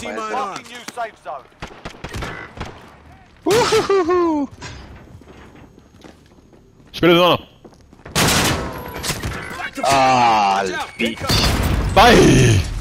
T-mine on. New safe zone. Woohoo! Ah, bitch. Bye.